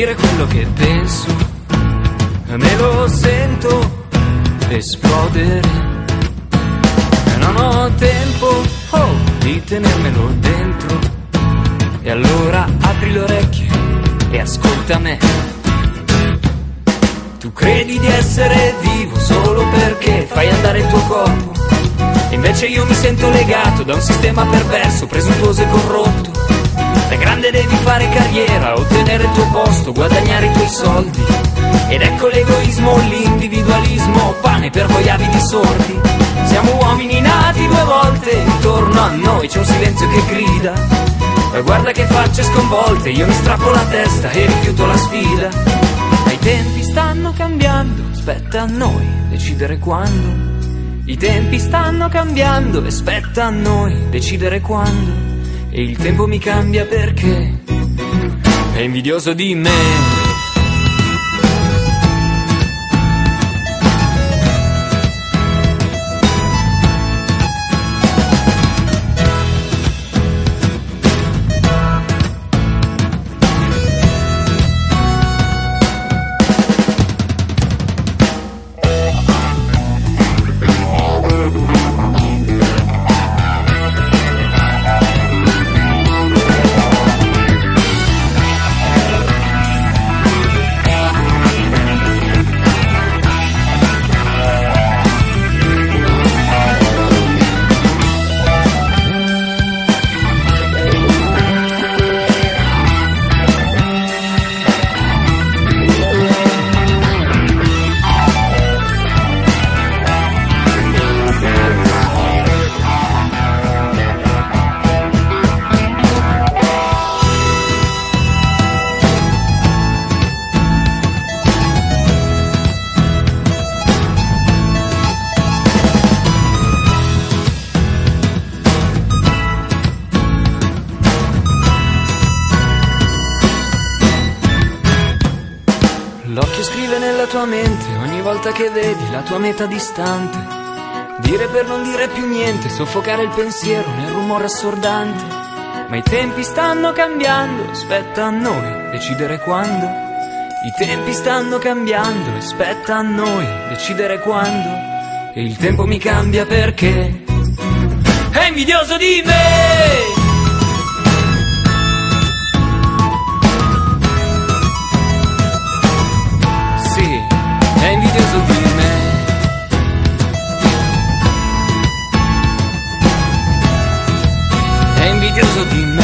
dire quello che penso, me lo sento esplodere. Non ho tempo oh, di tenermelo dentro. E allora apri le orecchie e ascolta me. Tu credi di essere vivo solo perché fai andare il tuo corpo. E invece io mi sento legato da un sistema perverso, presuntuoso e corrotto. Da grande devi fare carriera, ottenere il tuo posto, guadagnare i tuoi soldi. Ed ecco l'egoismo, l'individualismo, pane per voi avidi sordi. Siamo uomini nati due volte, intorno a noi c'è un silenzio che grida. E guarda che facce sconvolte, io mi strappo la testa e rifiuto la sfida. I tempi stanno cambiando, spetta a noi decidere quando. I tempi stanno cambiando e spetta a noi decidere quando. E il tempo mi cambia perché è invidioso di me. L'occhio scrive nella tua mente ogni volta che vedi la tua meta distante. Dire per non dire più niente, soffocare il pensiero nel rumore assordante. Ma i tempi stanno cambiando, spetta a noi decidere quando. I tempi stanno cambiando e spetta a noi decidere quando. E il tempo mi cambia perché è invidioso di me. È invidioso di me.